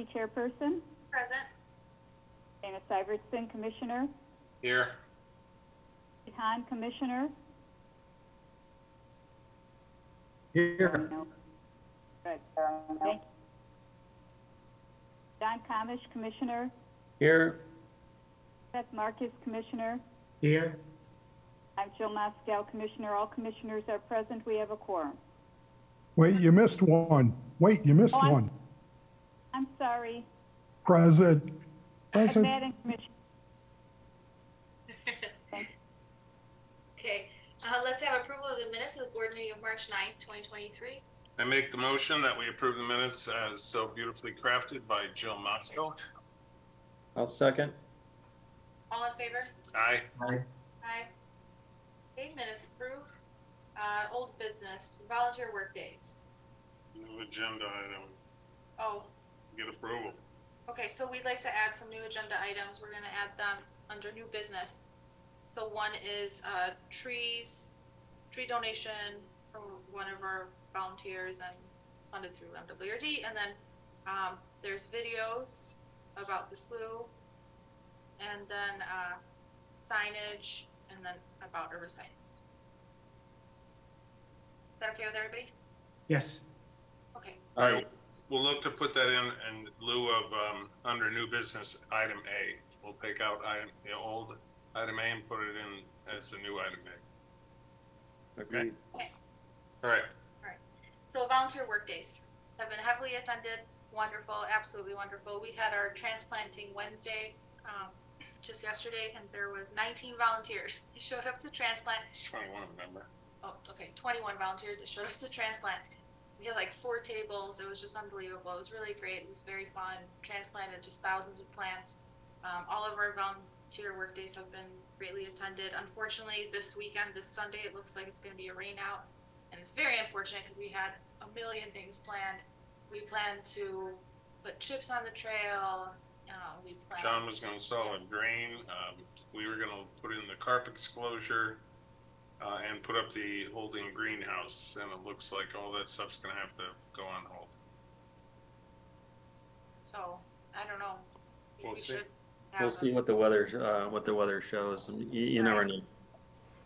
Agnes Varnarski, Chairperson. Present. Dana Syvertson, Commissioner. Here. Pete Commissioner. Here. No. Good, thank you. Don Camish, Commissioner. Here, Beth Marcus, Commissioner. Here. I'm Jill Moscow, Commissioner. All commissioners are present. We have a quorum. Wait, you missed one. Wait, you missed Oh, I'm- one. I'm sorry. Present. I'm Present. mad Commissioner. Okay, uh, let's have approval of the minutes of the board meeting of March 9th, twenty twenty-three. I make the motion that we approve the minutes as so beautifully crafted by Jill Motzko. I'll second. All in favor? Aye. Aye. Okay, minutes approved. Uh, old business, volunteer work days. New agenda item. Oh, Get approval. okay, so we'd like to add some new agenda items. We're gonna add them under new business. So one is, uh, trees, tree donation from one of our volunteers and funded through MWRD. And then, um, there's videos about the slough. And then, uh, signage and then about herbicide. Is that okay with everybody? Yes. Okay, All right, we'll look to put that in, in lieu of, um, under new business, item A. We'll take out item, the old item A and put it in as the new item A. Okay, Agreed. all right. so volunteer work days have been heavily attended, wonderful, absolutely wonderful. We had our transplanting Wednesday, um, just yesterday, and there was nineteen volunteers. They showed up to transplant, It's twenty-one, remember? oh, okay, twenty-one volunteers that showed up to transplant. We had like four tables, it was just unbelievable, it was really great, it was very fun, transplanted just thousands of plants. Um, all of our volunteer work days have been greatly attended. Unfortunately, this weekend, this Sunday, it looks like it's gonna be a rain out. And it's very unfortunate because we had a million things planned. We planned to put chips on the trail, uh, we. John was gonna sell a drain, um, we were gonna put in the carp exclosure, uh, and put up the holding greenhouse, and it looks like all that stuff's gonna have to go on hold. So, I don't know. We- We'll we see. should We'll see a- what the weather, uh, what the weather shows. You, you never Right. know.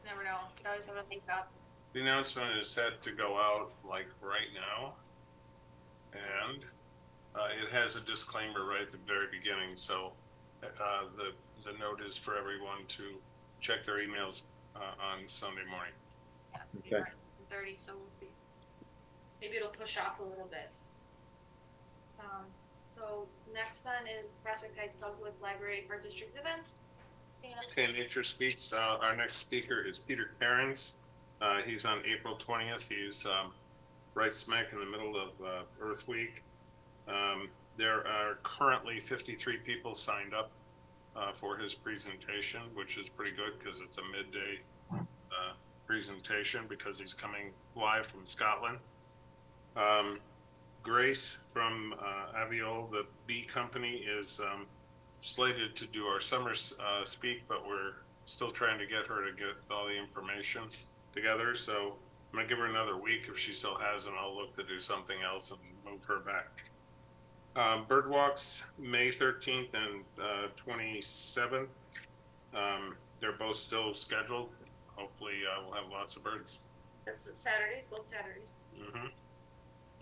Never know, could always have a makeup. The announcement is set to go out like right now. And, uh, it has a disclaimer right at the very beginning, so, uh, the, the note is for everyone to check their emails, uh, on Sunday morning. Yes, Okay. thirty, so we'll see. Maybe it'll push off a little bit. Um, so next one is Prospect Heights Public Library for district events. Dana? Okay, Nature Speaks, uh, our next speaker is Peter Cairns. Uh, he's on April twentieth, he's, um, right smack in the middle of, uh, Earth Week. Um, there are currently fifty-three people signed up, uh, for his presentation, which is pretty good, cause it's a midday, uh, presentation, because he's coming live from Scotland. Um, Grace from, uh, Aviol, the B company, is, um, slated to do our summer uh, speak, but we're still trying to get her to get all the information together. So I'm gonna give her another week if she still has, and I'll look to do something else and move her back. Um, Birdwalks, May 13th and uh, 27th. Um, they're both still scheduled. Hopefully, uh, we'll have lots of birds. That's Saturdays, both Saturdays. hmm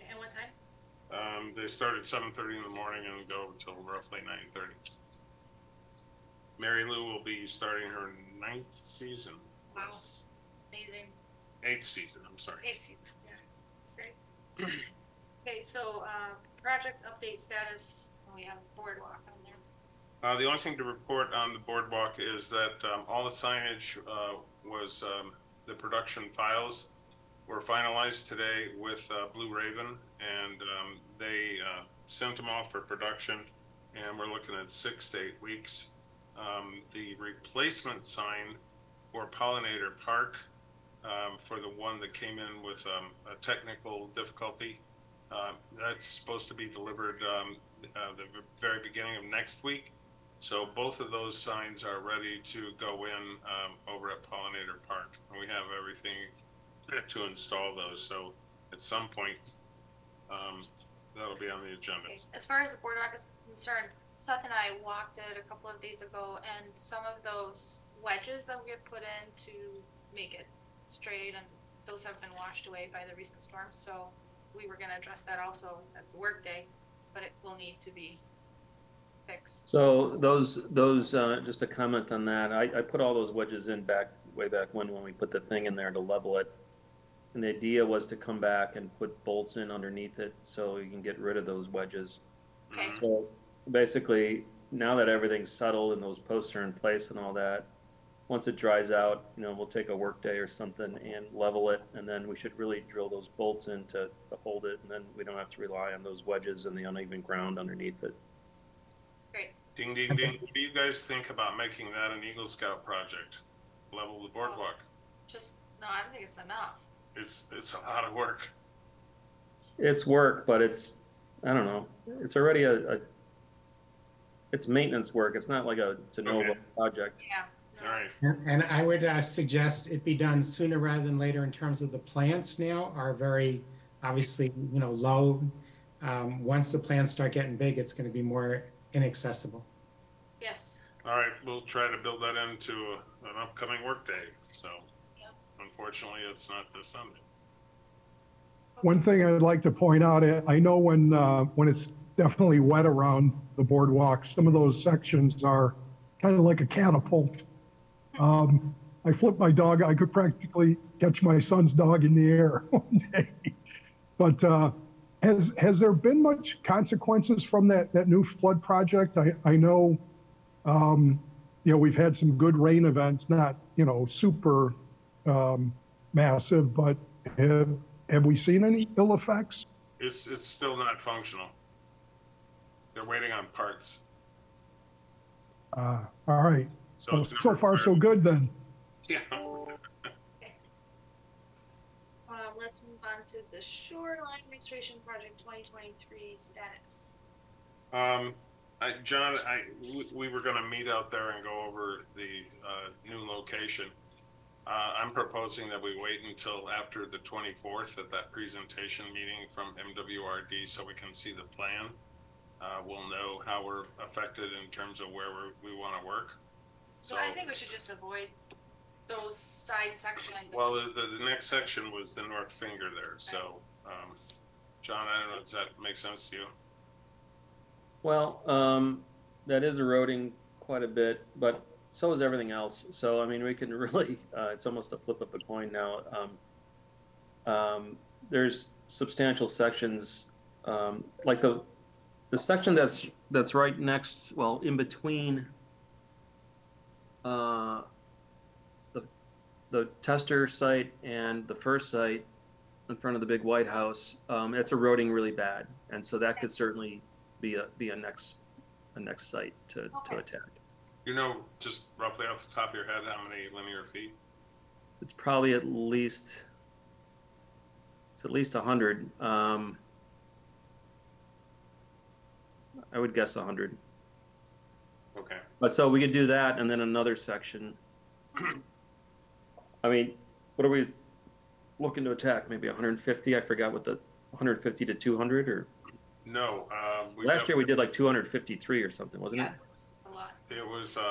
And what time? Um, they start at 7:30 in the morning and go until roughly 9:30. Mary Lou will be starting her ninth season. Wow. Yes. Amazing. Eighth season, I'm sorry. Eighth season, yeah. Great. Okay, so, uh, project update status, and we have boardwalk on there. Uh, the only thing to report on the boardwalk is that, um, all the signage, uh, was, um, the production files were finalized today with, uh, Blue Raven, and, um, they, uh, sent them off for production, and we're looking at six to eight weeks. Um, the replacement sign for Pollinator Park, um, for the one that came in with, um, a technical difficulty, uh, that's supposed to be delivered, um, uh, the very beginning of next week. So both of those signs are ready to go in um, over at Pollinator Park. And we have everything to install those. So at some point, um, that'll be on the agenda. As far as the boardwalk is concerned, Seth and I walked it a couple of days ago, and some of those wedges that we had put in to make it straight, and those have been washed away by the recent storms. So we were gonna address that also at the workday, but it will need to be fixed. So those, those, uh, just a comment on that, I, I put all those wedges in back, way back when, when we put the thing in there to level it. And the idea was to come back and put bolts in underneath it, so you can get rid of those wedges. Okay. So basically, now that everything's settled and those posts are in place and all that, once it dries out, you know, we'll take a work day or something and level it, and then we should really drill those bolts in to, to hold it, and then we don't have to rely on those wedges and the uneven ground underneath it. Great. Ding, ding, ding. What do you guys think about making that an Eagle Scout project? Level the boardwalk. Just, no, I don't think it's enough. It's, it's a lot of work. It's work, but it's, I don't know, it's already a, a it's maintenance work. It's not like a de novo Okay. project. Yeah. No. All right. And and I would uh, suggest it be done sooner rather than later in terms of the plants now are very, obviously, you know, low. Um, Once the plants start getting big, it's going to be more inaccessible. Yes. All right, we'll try to build that into a- an upcoming workday, so. Yep. Unfortunately, it's not this Sunday. One thing I'd like to point out, I I know when, uh, when it's definitely wet around the boardwalk, some of those sections are kind of like a catapult. Um, I flipped my dog, I could practically catch my son's dog in the air one day. But, uh, has, has there been much consequences from that, that new flood project? I, I know, um, you know, we've had some good rain events, not, you know, super, um, massive, but have, have we seen any ill effects? It's, it's still not functional. They're waiting on parts, Uh, all right. So So, so never far, so good then. Yeah. Um, let's move on to the shoreline administration project twenty twenty-three status. Um, I, John, I, we, we were gonna meet out there and go over the, uh, new location. Uh, I'm proposing that we wait until after the twenty-fourth at that presentation meeting from MWRD so we can see the plan. Uh, we'll know how we're affected in terms of where we're, we wanna work. So I think we should just avoid those side sections. Well, the, the, the next section was the north finger there, so, um, John, I don't know, does that make sense to you? Well, um, that is eroding quite a bit, but so is everything else. So, I mean, we can really, uh, it's almost a flip of a coin now. Um, um, there's substantial sections, um, like the, the section that's, that's right next, well, in between, uh, the, the tester site and the first site in front of the big White House, um, it's eroding really bad. And so that could certainly be a, be a next, a next site to, to attack. You know, just roughly off the top of your head, how many linear feet? It's probably at least, it's at least a hundred. Um, I would guess a hundred. Okay. But so we could do that and then another section. I mean, what are we looking to attack? Maybe 150? I forgot what the 150 to 200 or No, uh, we last year we did like 253 or something, wasn't Yeah, it? it was a lot. It was, uh,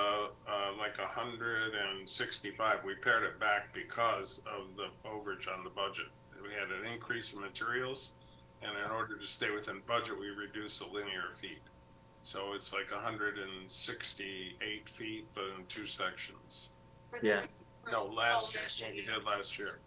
uh, like hundred and sixty-five. We pared it back because of the overage on the budget. We had an increase in materials, and in order to stay within budget, we reduced the linear feet. So it's like hundred and sixty-eight feet, but in two sections. Yeah. No, for- last oh, year, what we did last year.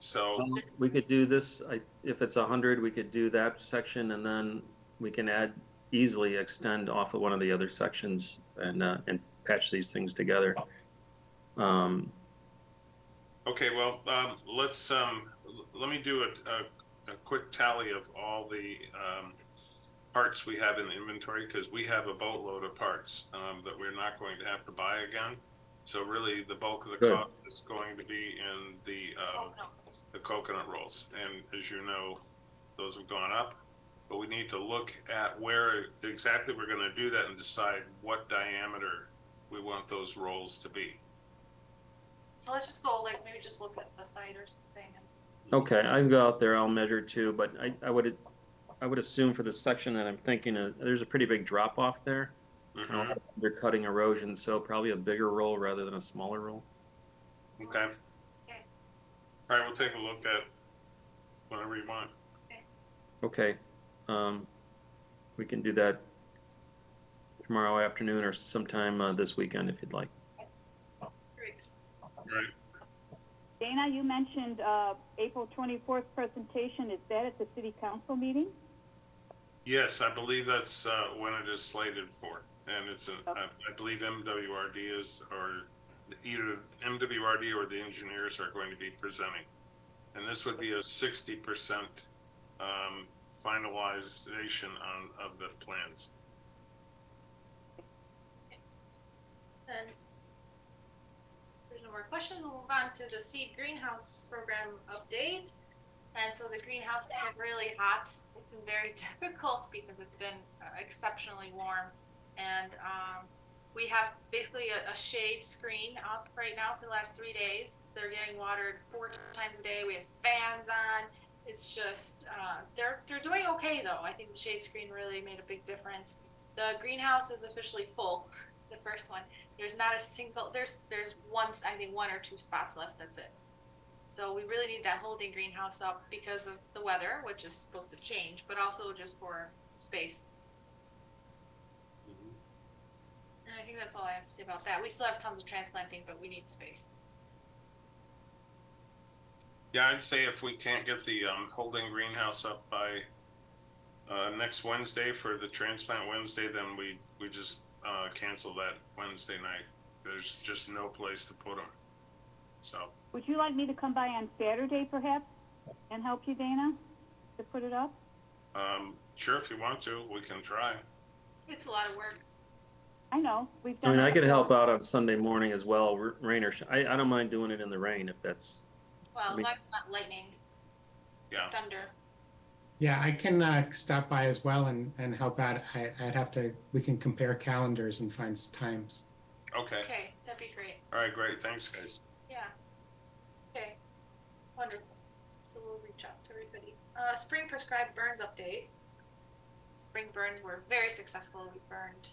So, Um, We could do this, I, if it's a hundred, we could do that section and then we can add, easily extend off of one of the other sections and, uh, and patch these things together. Um, okay, well, um, let's, um, l- let me do a, a, a quick tally of all the, um, parts we have in inventory, because we have a boatload of parts, um, that we're not going to have to buy again. So really, the bulk of the Good. cost is going to be in the, uh, the coconut rolls. And as you know, those have gone up. But we need to look at where exactly we're gonna do that and decide what diameter we want those rolls to be. So let's just go, like, maybe just look at the site or something okay, I can go out there, I'll measure too, but I, I would, I would assume for the section that I'm thinking of, there's a pretty big drop off there. Mhm. They're cutting erosion, so probably a bigger roll rather than a smaller roll. Okay. Okay. All right, we'll take a look at whatever you want. Okay, um, we can do that tomorrow afternoon or sometime uh, this weekend if you'd like. Great. Dana, you mentioned, uh, April twenty-fourth presentation. Is that at the city council meeting? Yes, I believe that's uh, when it is slated for, and it's i believe MWRD is, or either MWRD or the engineers are going to be presenting, and this would be a sixty percent um, finalization on of the plans. Then there's no more questions. We'll move on to the seed greenhouse program update. And so the greenhouse has been really hot. It's been very difficult because it's been uh, exceptionally warm. And um, we have basically a, a shade screen up right now for the last three days. They're getting watered four times a day. We have fans on. It's just uh, they're they're doing okay though. I think the shade screen really made a big difference. The greenhouse is officially full. The first one. There's not a single. There's there's one. I think one or two spots left. That's it. So we really need that holding greenhouse up because of the weather, which is supposed to change, but also just for space. And I think that's all I have to say about that. We still have tons of transplanting, but we need space. Yeah, I'd say if we can't get the um, holding greenhouse up by uh, next Wednesday for the transplant Wednesday, then we we just uh, cancel that Wednesday night. There's just no place to put them. So Would you like me to come by on Saturday perhaps and help you, Dana, to put it up? um, sure, if you want to, we can try. It's a lot of work. I know, we've I done. mean, it I could before. help out on Sunday morning as well, r- rain or sh- I, I don't mind doing it in the rain if that's. Well, I as long as it's not lightning, Yeah. thunder. Yeah, I can uh, stop by as well and, and help out. I, I'd have to, we can compare calendars and find s- times. Okay. Okay, that'd be great. All right. Great. Thanks, guys. Wonderful. So we'll reach out to everybody. Uh, spring prescribed burns update. Spring burns were very successful. We burned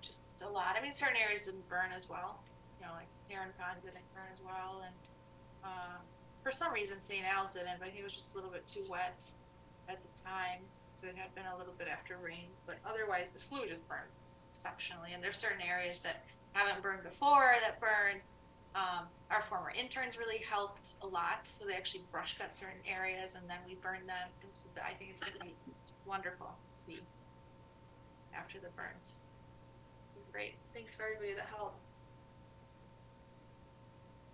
just a lot. I mean, certain areas didn't burn as well. You know, like Heron Pond didn't burn as well, and uh, for some reason St. Al's didn't. But it was just a little bit too wet at the time, so it had been a little bit after rains. But otherwise, the slough just burned exceptionally. And there's certain areas that haven't burned before that burned. Um, our former interns really helped a lot, so they actually brush cut certain areas and then we burned them. And so I think it's going to be wonderful to see after the burns. Great. Thanks for everybody that helped.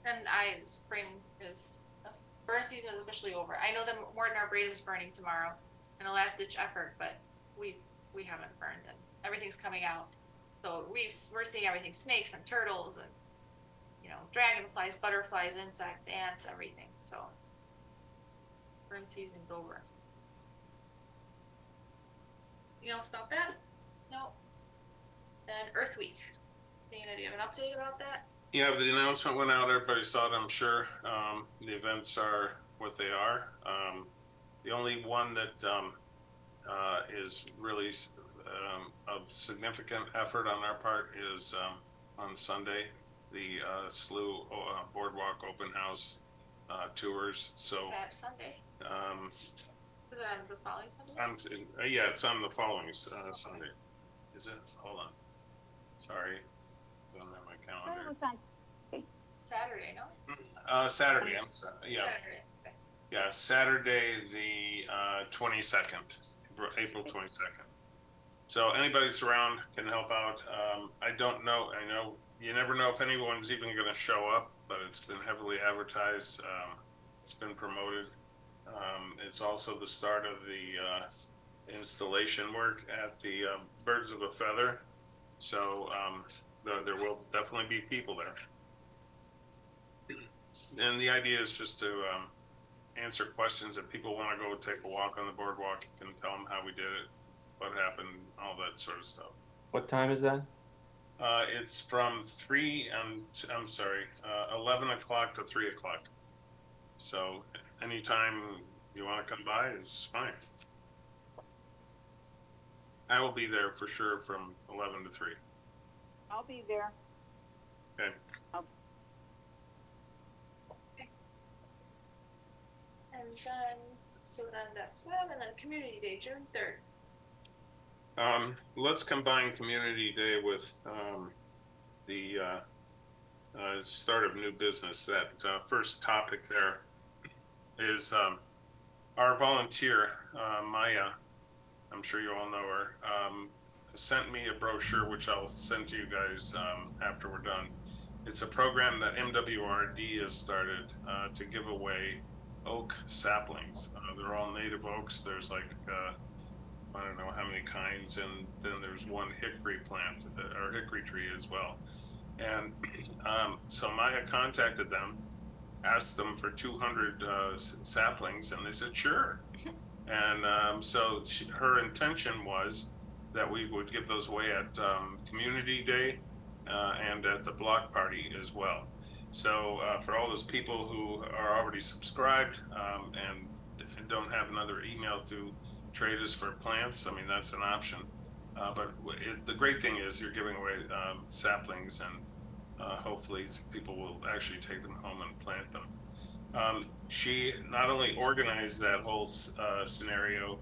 And I, spring is, uh, burn season is officially over. I know that Morton Arboretum's burning tomorrow in a last ditch effort, but we, we haven't burned and everything's coming out. So we've, we're seeing everything, snakes and turtles and, you know, dragonflies, butterflies, insects, ants, everything, so. Burn season's over. Anything else about that? No. And Earth Week. Dana, do you have an update about that? Yeah, the announcement went out. Everybody saw it, I'm sure. Um, the events are what they are. Um, the only one that um, uh, is really um, of significant effort on our part is um, on Sunday, the uh, Slough uh, Boardwalk Open House uh, tours. So, Sat Sunday. um, Is that the following Sunday? I'm, uh, yeah, it's on the following uh, Sunday. Is it? Hold on. Sorry. Don't have my calendar. was Saturday, no? Uh, Saturday, I'm sorry. Yeah. Saturday. Okay. Yeah, Saturday, the uh, 22nd, April 22nd. So anybody's around can help out. Um, I don't know. I know you never know if anyone's even going to show up, but it's been heavily advertised. Um, it's been promoted. Um, it's also the start of the uh, installation work at the uh, Birds of a Feather. So um, there, there will definitely be people there. And the idea is just to um, answer questions if people want to go take a walk on the boardwalk. You can tell them how we did it, what happened, all that sort of stuff. What time is that? Uh, it's from three and I'm sorry, uh, eleven o'clock to three o'clock. So anytime you want to come by is fine. I will be there for sure from eleven to three. I'll be there. Okay. And then, so then that's them, and then Community Day, June third. Um, let's combine Community Day with, um, the, uh, uh, start of new business. That, uh, first topic there is, um, our volunteer, uh, Maya, I'm sure you all know her, um, sent me a brochure, which I'll send to you guys, um, after we're done. It's a program that MWRD has started, uh, to give away oak saplings. Uh, they're all native oaks. There's like, I don't know how many kinds, and then there's one hickory plant or hickory tree as well. And um, so Maya contacted them, asked them for 200 uh, saplings, and they said sure. And um, so she, her intention was that we would give those away at um, Community Day uh, and at the block party as well. So uh, for all those people who are already subscribed um, and don't have another email to trade us for plants, I mean, that's an option. Uh, but it, the great thing is you're giving away um, saplings and uh, hopefully people will actually take them home and plant them. Um, she not only organized that whole uh, scenario,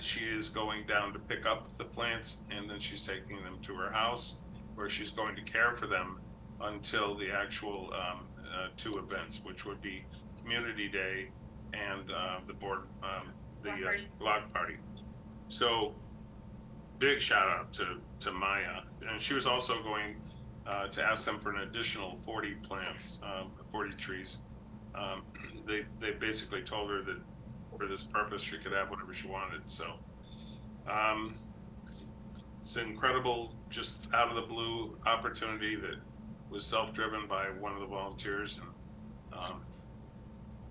she is going down to pick up the plants and then she's taking them to her house where she's going to care for them until the actual um, uh, two events, which would be Community Day and uh, the board, um, the Block uh, party. block party. So, big shout out to to Maya, and she was also going uh, to ask them for an additional 40 plants, um, 40 trees. Um, they they basically told her that for this purpose she could have whatever she wanted. So. Um, it's an incredible, just out of the blue opportunity that was self-driven by one of the volunteers and um,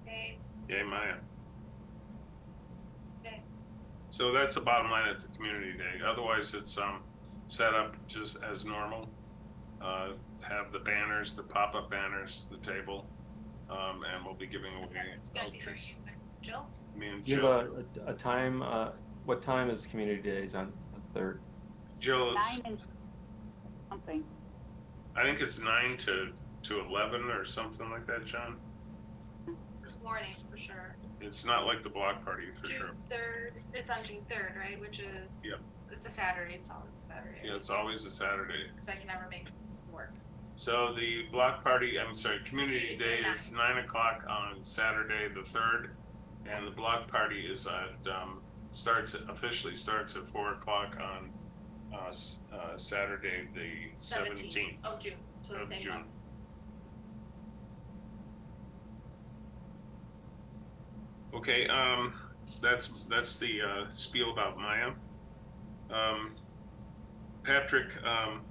Okay, yay Maya. Okay. So that's the bottom line at the community day. Otherwise, it's um, set up just as normal. Uh, have the banners, the pop-up banners, the table, um, and we'll be giving away It's gonna be vouchers. very- Jill? Me and Do you Jill. have a, a, a time, uh, what time is community days on the third? Jill is, Nine and something. I think it's nine to to eleven or something like that, John. This morning, for sure. It's not like the block party for sure. June third, it's on June third, right, which is? Yep. It's a Saturday, it's always a Saturday. Yeah, it's always a Saturday. Cause I can never make work. So the block party, I'm sorry, community day is nine o'clock on Saturday, the third. And the block party is at, um, starts, officially starts at four o'clock on, uh, uh, Saturday, the seventeenth Oh, June, so the of same June. month. Okay, um, that's, that's the, uh, spiel about Maya. Um, Patrick, um,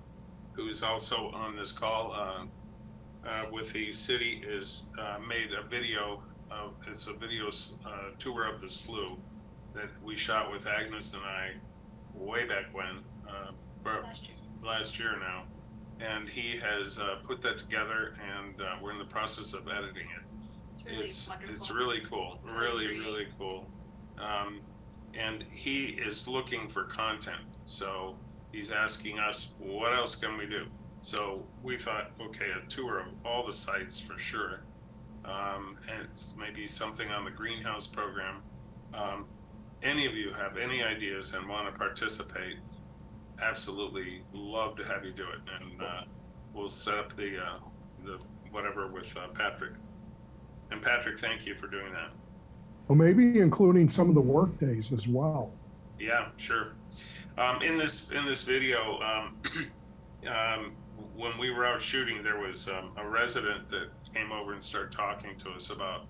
who's also on this call, uh, uh, with the city is, uh, made a video of, it's a video, uh, tour of the slough that we shot with Agnes and I way back when, uh, Last year. last year now. And he has, uh, put that together and, uh, we're in the process of editing it really it's wonderful. it's really cool It's really really really cool. Um, and he is looking for content so he's asking us what else can we do? So we thought okay a tour of all the sites for sure. Um, and it's maybe something on the greenhouse program. Um, any of you have any ideas and want to participate? Absolutely love to have you do it and uh, we'll set up the uh, the whatever with uh, patrick and Patrick, thank you for doing that. Well, maybe including some of the work days as well. Yeah, sure. Um, in this in this video, um, um, when we were out shooting, there was um, a resident that came over and started talking to us about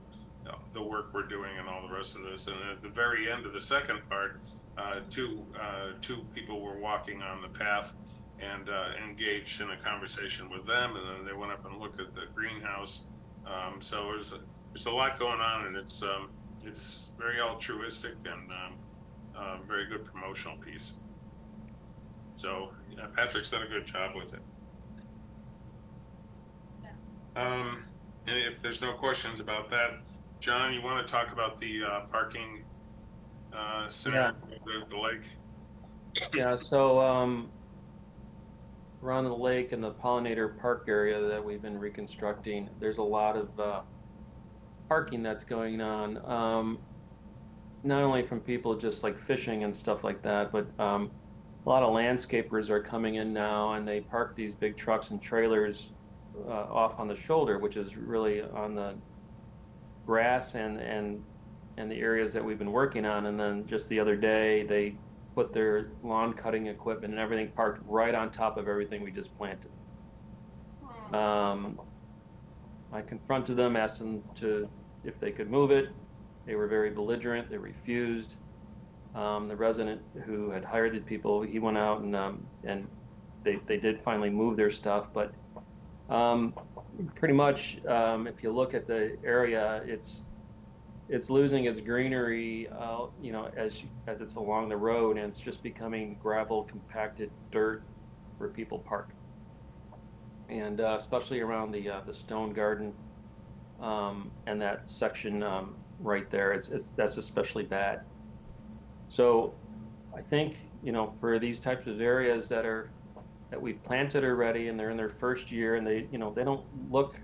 uh, the work we're doing and all the rest of this. And at the very end of the second part, uh, two uh, two people were walking on the path and uh, engaged in a conversation with them, and then they went up and looked at the greenhouse. Um, so there's a, there's a lot going on, and it's um, it's very altruistic and um, uh, very good promotional piece. So yeah, Patrick's done a good job with it. Um, and if there's no questions about that, John, you want to talk about the uh, parking uh, center, the, the lake? Yeah, so um, around the lake and the pollinator park area that we've been reconstructing, there's a lot of uh, parking that's going on. Um, not only from people just like fishing and stuff like that, but um, a lot of landscapers are coming in now and they park these big trucks and trailers uh, off on the shoulder, which is really on the grass and and and the areas that we've been working on. And then just the other day, they put their lawn cutting equipment and everything parked right on top of everything we just planted. Um, I confronted them, asked them to if they could move it. They were very belligerent. They refused. Um, the resident who had hired the people, he went out and um, and they, they did finally move their stuff. But um, pretty much, um, if you look at the area, it's it's losing its greenery, uh, you know, as as it's along the road, and it's just becoming gravel, compacted dirt where people park, and uh, especially around the uh, the stone garden um, and that section um, right there, it's, it's that's especially bad. So, I think you know for these types of areas that are that we've planted already and they're in their first year and they you know they don't look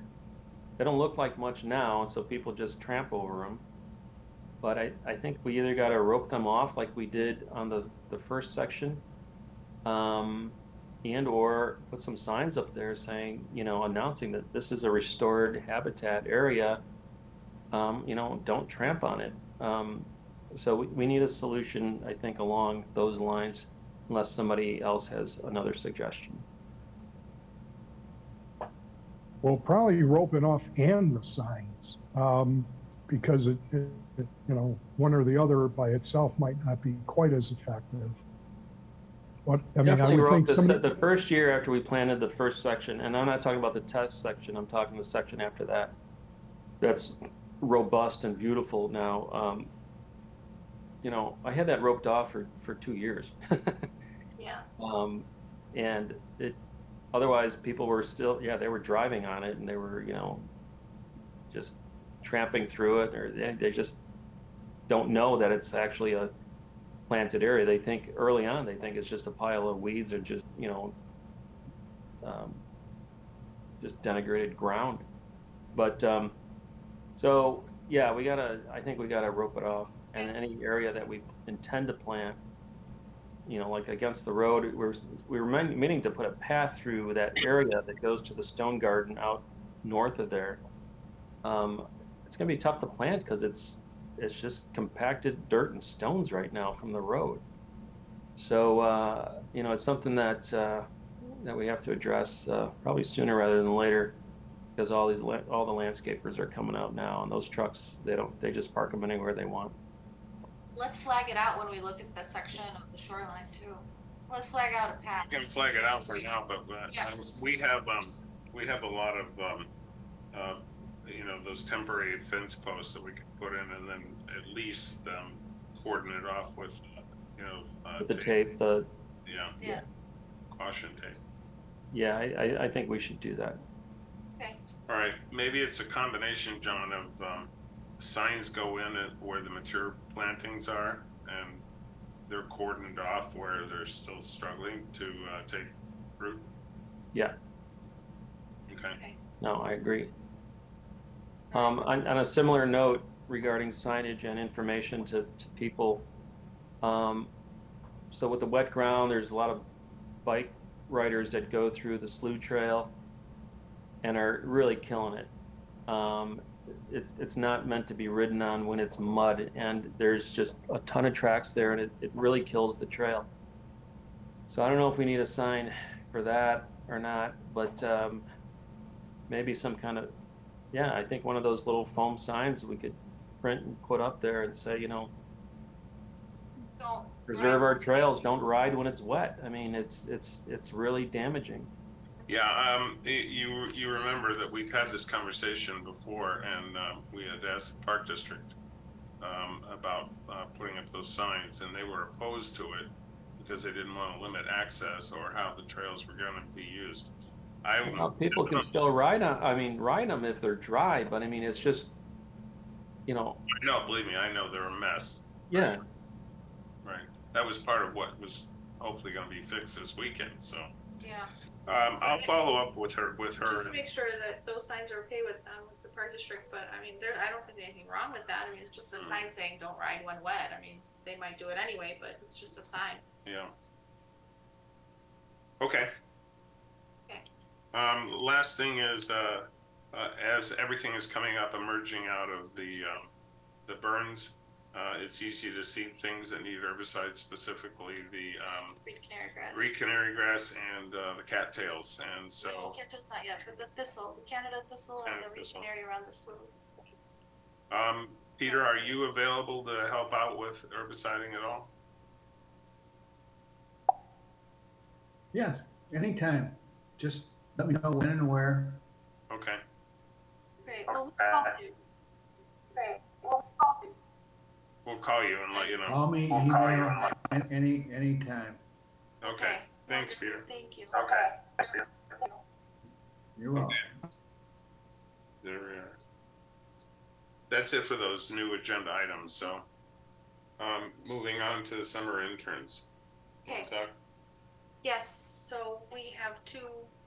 they don't look like much now, and so people just tramp over them but I, I think we either got to rope them off like we did on the, the first section um, and or put some signs up there saying you know announcing that this is a restored habitat area um, you know don't tramp on it. Um, so we, we need a solution i think along those lines unless somebody else has another suggestion. Well, probably roping off and the signs, um, because it, it, it, you know, one or the other by itself might not be quite as effective. What, I mean, I would think the, some, se- the first year after we planted the first section, and I'm not talking about the test section, I'm talking the section after that. That's robust and beautiful now. Um, you know, I had that roped off for, for two years. Yeah. um, and it, otherwise people were still, yeah, they were driving on it and they were, you know, just tramping through it or they, they just don't know that it's actually a planted area. They think early on, they think it's just a pile of weeds or just, you know, um, just denigrated ground. But, um, so yeah, we gotta, I think we gotta rope it off and any area that we intend to plant, you know, like against the road, we're, we were meaning to put a path through that area that goes to the stone garden out north of there. Um, it's gonna be tough to plant because it's, it's just compacted dirt and stones right now from the road. So, uh, you know, it's something that, uh, that we have to address, uh, probably sooner rather than later. Because all these, la- all the landscapers are coming out now and those trucks, they don't, they just park them anywhere they want. Let's flag it out when we look at the section of the shoreline too. Let's flag out a path. You can flag it out for now, but uh, Yeah. we have, um, we have a lot of, um, uh, you know, those temporary fence posts that we can put in and then at least, um, cordon it off with, uh, you know, uh, With the tape, the, Yeah, Yeah. caution tape. yeah, I, I, I think we should do that. Okay. All right, maybe it's a combination, John, of, um, signs go in at where the mature plantings are and they're cordoned off where they're still struggling to, uh, take root. Yeah. Okay, No, I agree. Um, on, on a similar note regarding signage and information to, to people, um, so with the wet ground, there's a lot of bike riders that go through the slough trail and are really killing it. Um, it's, it's not meant to be ridden on when it's mud, and there's just a ton of tracks there, and it, it really kills the trail. So I don't know if we need a sign for that or not, but um, maybe some kind of yeah i think one of those little foam signs we could print and put up there and say you know Don't. preserve our trails don't ride when it's wet i mean it's it's it's really damaging yeah, um, you, you remember that we've had this conversation before and, um, we had asked the park district, um, about, uh, putting up those signs and they were opposed to it because they didn't want to limit access or how the trails were going to be used. I, well, people can still ride on i mean ride them if they're dry but i mean it's just you know No, believe me, I know they're a mess. yeah Right. That was part of what was hopefully gonna be fixed this weekend, so. Yeah. Um, I'll follow up with her, with her. Just make sure that those signs are okay with, um, with the park district, but I mean, there, I don't think there's anything wrong with that. I mean, it's just a Mm. sign saying, don't ride when wet. I mean, they might do it anyway, but it's just a sign. Yeah. Okay. Okay. Um, last thing is, uh, uh, as everything is coming up, emerging out of the, um, the burns, uh, it's easy to see things that need herbicide, specifically the, um, Reed canary grass. Reed canary grass and, uh, the cattails, and so. No, cattail's not yet, but the thistle, the Canada thistle and Canada the Reed thistle. canary around the slough. Um, Peter, are you available to help out with herbiciding at all? Yes, anytime. Just let me know when and where. Okay, Great, well, we'll call you. Great, well, we'll call you. we'll call you and let you know. Call me, email, an- any, any time. Okay, thanks, Peter. Thank you. Okay. You're welcome. There we are. That's it for those new agenda items, so. Um, moving on to the summer interns. Okay. talk? Yes, so we have two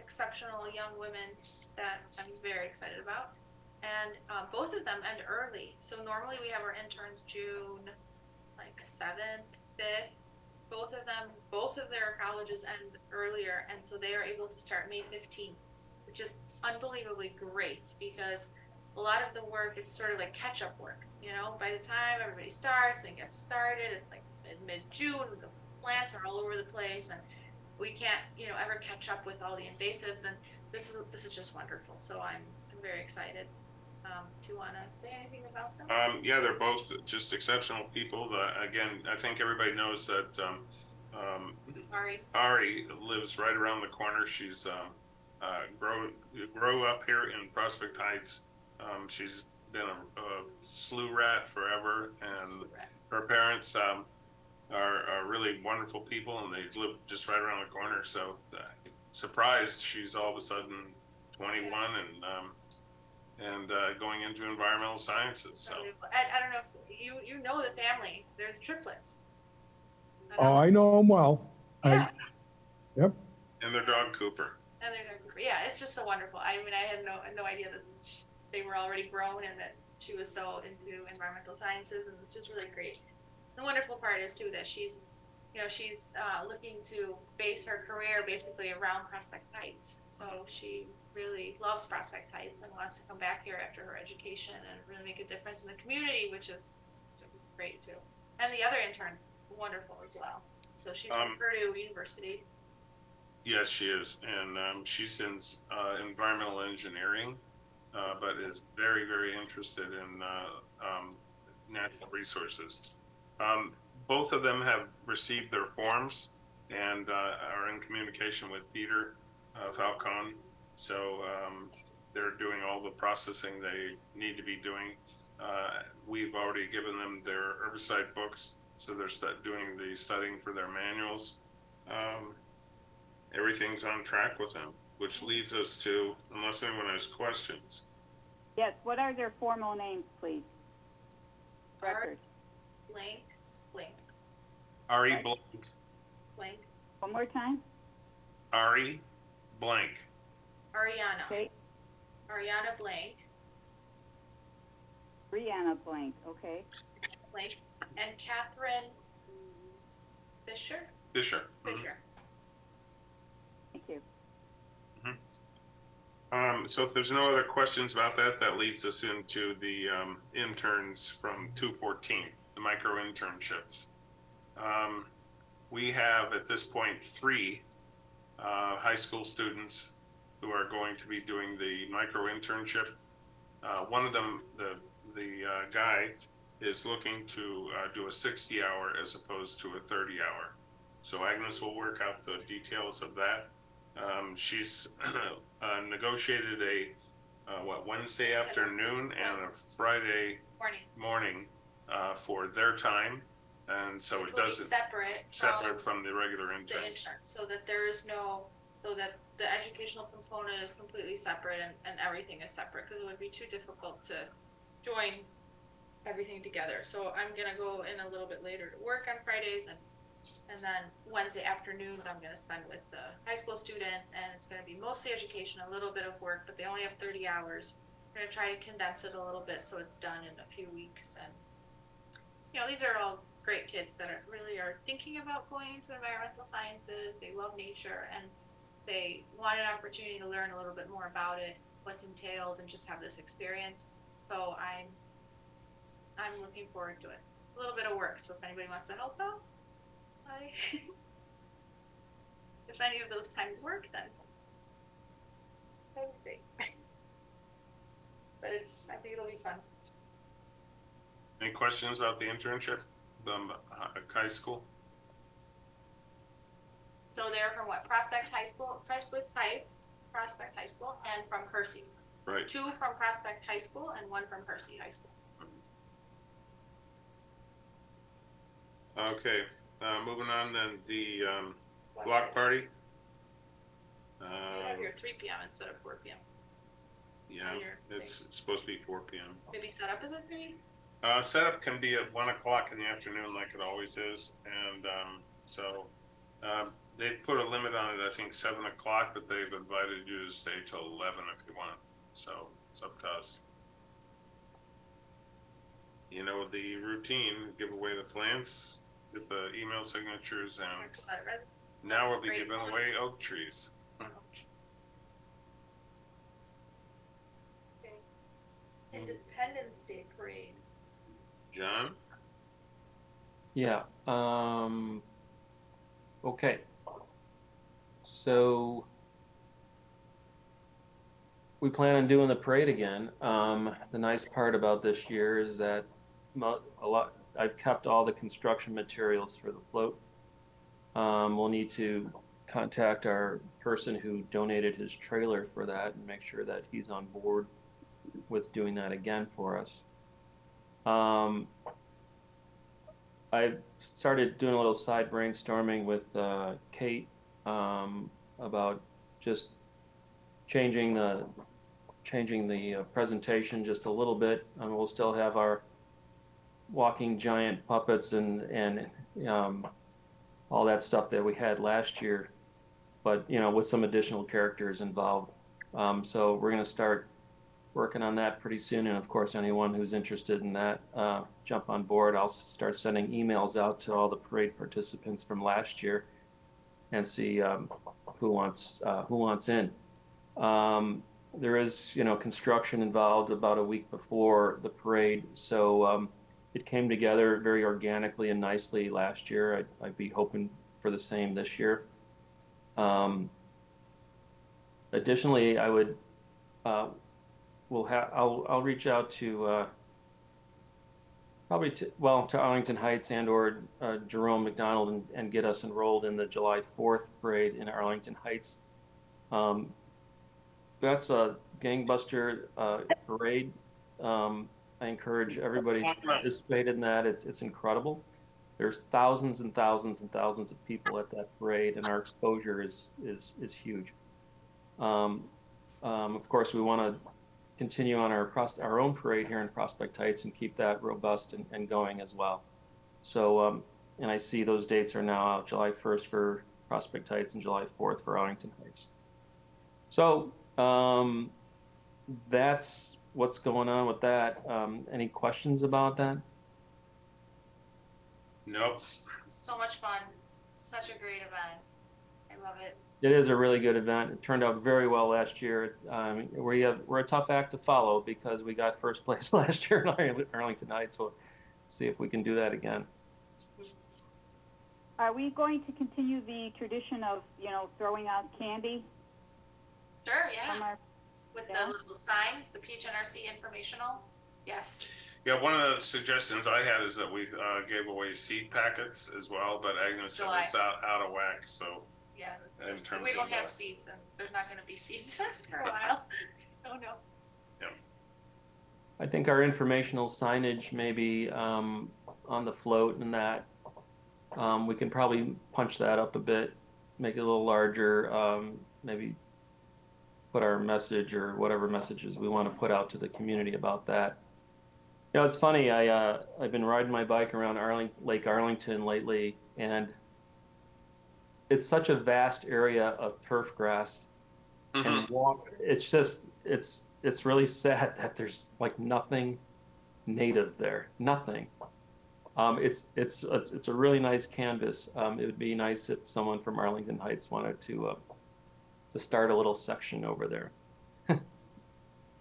exceptional young women that I'm very excited about. And uh, both of them end early. So normally we have our interns June like seventh, fifth. Both of them, both of their colleges end earlier, and so they are able to start May fifteenth, which is unbelievably great because a lot of the work it's sort of like catch up work. You know, by the time everybody starts and gets started, it's like mid June. The plants are all over the place, and we can't, you know, ever catch up with all the invasives, and this is this is just wonderful. So I'm I'm very excited. Um, do you want to say anything about them? Um, yeah, they're both just exceptional people. Again, I think everybody knows that, um, um, Ari, Ari lives right around the corner. She's, um, uh, grow, grew up here in Prospect Heights. Um, she's been a, a slough rat forever and her parents um, are, are really wonderful people and they live just right around the corner. So uh, surprised she's all of a sudden 21 and um, and uh, going into environmental sciences. So I, I don't know if you you know the family. They're the triplets. I Oh, know. I know them well. yeah, I, and their dog Cooper. and they're yeah. It's just so wonderful. I mean, I had no no idea that sh they were already grown and that she was so into environmental sciences, and it's just really great. The wonderful part is too that she's, you know, she's uh, looking to base her career basically around Prospect Heights. So she really loves Prospect Heights and wants to come back here after her education and really make a difference in the community, which is just great too. And the other interns, wonderful as well. So she's Um, from Purdue University. Yes, she is, and um, she's in uh, environmental engineering, uh, but is very, very interested in uh, um, natural resources. Um, both of them have received their forms and uh, are in communication with Peter uh, Falcone. So um, they're doing all the processing they need to be doing. Uh, we've already given them their herbicide books, so they're stu- doing the studying for their manuals. Um, everything's on track with them, which leads us to, unless anyone has questions. Yes, what are their formal names, please? Record. Blank, blank, Ari Right. Blank, blank. One more time? Ari Blank, Ariana. Okay, Ariana Blank, Brianna Blank, okay. Blank, and Catherine Fisher. Fisher. Fisher. Thank you. Um, so if there's no other questions about that, that leads us into the um, interns from 214, the micro internships. Um, we have at this point three uh, high school students who are going to be doing the micro internship. Uh, one of them, the the uh, guy, is looking to uh, do a 60 hour as opposed to a 30 hour. So Agnes will work out the details of that. Um, she's uh, negotiated a uh, what Wednesday afternoon and a Friday Morning. morning uh, for their time, and so it be doesn't Separate separate from from the regular the intern, so that there is no, so that the educational component is completely separate and, and everything is separate, because it would be too difficult to join everything together. So I'm gonna go in a little bit later to work on Fridays and And then Wednesday afternoons, I'm gonna spend with the high school students, and it's gonna be mostly education, a little bit of work, but they only have thirty hours. I'm gonna try to condense it a little bit so it's done in a few weeks, and, you know, these are all great kids that are, really are thinking about going into environmental sciences, they love nature, and they want an opportunity to learn a little bit more about it, what's entailed, and just have this experience. So I'm, I'm looking forward to it. A little bit of work, so if anybody wants to help out, I, if any of those times work, then that would be great. But it's, I think it'll be fun. Any questions about the internship, the um, high school? So they're from what, Prospect High School, Prospect High, Prospect High School, and from Hersey. Right. Two from Prospect High School and one from Hersey High School. Okay, uh, moving on then, the, um, block party. You have your three PM instead of four PM. yeah, it's supposed to be four P M. Maybe set up as a three? Uh, setup can be at one o'clock in the afternoon like it always is, and, um, so, um, they put a limit on it, I think seven o'clock, but they've invited you to stay till eleven if you want, so it's up to us. You know, the routine, give away the plants, get the email signatures, and Uh, now we'll be Great giving point. away oak trees. okay. Independence Day Parade. John? Yeah, um, okay. So we plan on doing the parade again. Um, the nice part about this year is that a lot, I've kept all the construction materials for the float. Um, we'll need to contact our person who donated his trailer for that and make sure that he's on board with doing that again for us. Um, I started doing a little side brainstorming with uh, Kate um, about just changing the changing the uh, presentation just a little bit, and we'll still have our walking giant puppets and and um, all that stuff that we had last year, but you know with some additional characters involved. Um, so we're gonna start working on that pretty soon. And of course, anyone who's interested in that, uh, jump on board. I'll start sending emails out to all the parade participants from last year and see um, who wants uh, who wants in. Um, there is, you know, construction involved about a week before the parade, so um, it came together very organically and nicely last year. I'd, I'd be hoping for the same this year. Um, additionally, I would uh, we'll have I'll I'll reach out to uh, probably to well to Arlington Heights and or uh, Jerome McDonald and, and get us enrolled in the July Fourth parade in Arlington Heights. Um, that's a gangbuster uh, parade. Um, I encourage everybody to participate in that. It's it's incredible. There's thousands and thousands and thousands of people at that parade, and our exposure is is is huge. Um, um, of course, we want to continue on our pros- our own parade here in Prospect Heights and keep that robust and, and going as well. So, um, and I see those dates are now out: July 1st for Prospect Heights and July 4th for Arlington Heights. So, um, that's what's going on with that. Um, any questions about that? Nope. So much fun. Such a great event. I love it. It is a really good event. It turned out very well last year. Um, we have, we're a tough act to follow because we got first place last year in Arlington Heights. We'll see if we can do that again. Are we going to continue the tradition of, you know, throwing out candy Sure, yeah. our, With Yeah. the little signs, the PHNRC informational. Yes. Yeah, one of the suggestions I had is that we, uh, gave away seed packets as well, but Agnes said it's out, out of whack, so Yeah. In terms We don't of, have uh, seats, and there's not going to be seats for a while. Oh no. I think our informational signage maybe um, on the float and that um, we can probably punch that up a bit, make it a little larger, um, maybe put our message or whatever messages we want to put out to the community about that. You know, it's funny. I uh, I've been riding my bike around Arlington, Lake Arlington lately, and it's such a vast area of turf grass Mhm. and walk. It's just it's it's really sad that there's like nothing native there. Nothing. Um, it's it's it's it's a really nice canvas. Um, it would be nice if someone from Arlington Heights wanted to uh, to start a little section over there.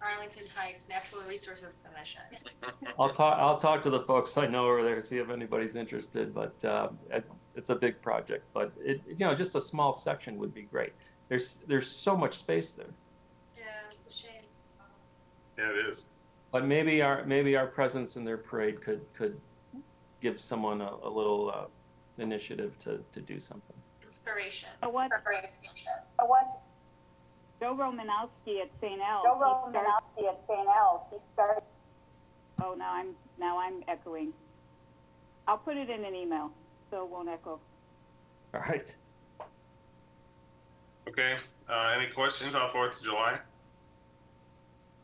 Arlington Heights Natural Resources Commission. I'll talk. I'll talk to the folks I know over there see if anybody's interested. But uh, it, it's a big project. But it, you know, just a small section would be great. There's there's so much space there. Yeah, it's a shame. Yeah, it is. But maybe our maybe our presence in their parade could could give someone a, a little uh, initiative to to do something. Inspiration. Uh, what, Preparation. Joe Romanowski at St. L. Joe Romanowski at St. L. He started. Oh, now I'm, now I'm echoing. I'll put it in an email, so it won't echo. All right. Okay, uh, any questions on Fourth of July?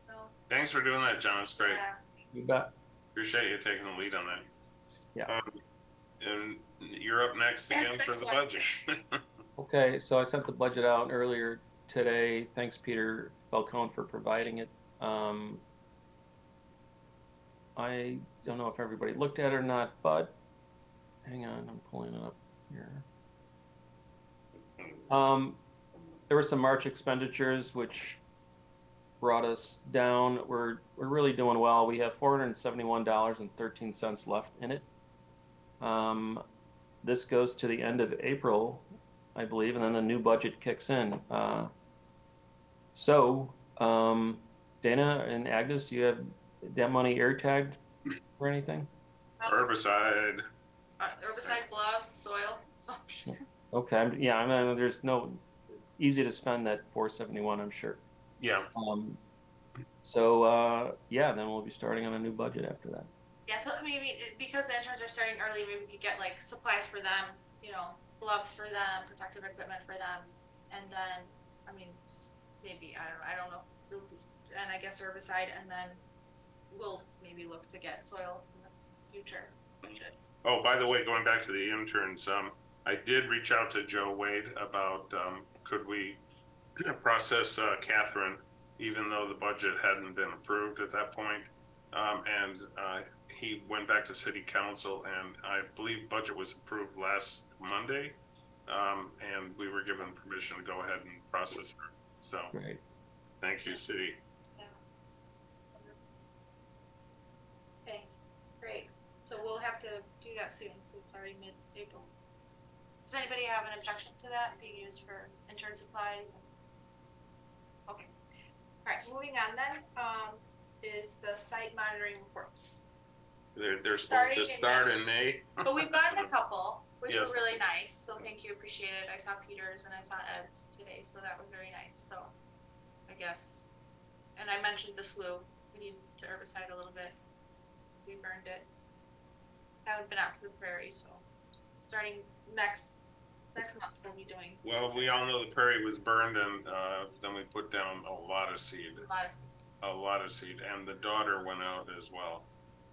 No. Thanks for doing that, John. It's great. Yeah. You bet. Appreciate you taking the lead on that. Yeah. Um, and you're up next again for the budget. Okay, so I sent the budget out earlier today. Thanks, Peter Falcone, for providing it. Um, I don't know if everybody looked at it or not, but hang on, I'm pulling it up here. Um, there were some March expenditures which brought us down. We're we're really doing well. We have four hundred and seventy-one dollars and thirteen cents left in it. Um, this goes to the end of April, I believe, and then the new budget kicks in. Uh, so, um, Dana and Agnes, do you have that money air tagged or anything? Herbicide. Uh, herbicide gloves, soil. Okay, I'm, yeah, I mean, there's no easy to spend that 471, I'm sure. Yeah. Um, so, uh, yeah, then we'll be starting on a new budget after that. yeah, so maybe it- because the interns are starting early, maybe we could get like supplies for them, you know, gloves for them, protective equipment for them, and then, I mean, maybe I don't, I don't know, and I guess herbicide, and then we'll maybe look to get soil in the future. budget. Oh, by the way, going back to the interns, um, I did reach out to Joe Wade about, um, could we process, uh, Catherine, even though the budget hadn't been approved at that point. Um, and, uh, he went back to city council and I believe budget was approved last Monday. Um, and we were given permission to go ahead and process her. So, Great. thank you, city. Okay, great. So we'll have to do that soon. It's already mid-April. Does anybody have an objection to that being used for intern supplies? Okay. All right, moving on then, um, is the site monitoring reports. They're, they're supposed Starting to in start in May. But we've gotten a couple, which Yes. were really nice, so thank you, appreciate it. I saw Peter's and I saw Ed's today, so that was very nice, so I guess. And I mentioned the slough, we need to herbicide a little bit. We burned it. Haven't been out to the prairie, so starting next, next month we'll be doing. Well, we all know the prairie was burned and, uh, then we put down a lot of seed, A lot of a lot of seed, and the daughter went out as well.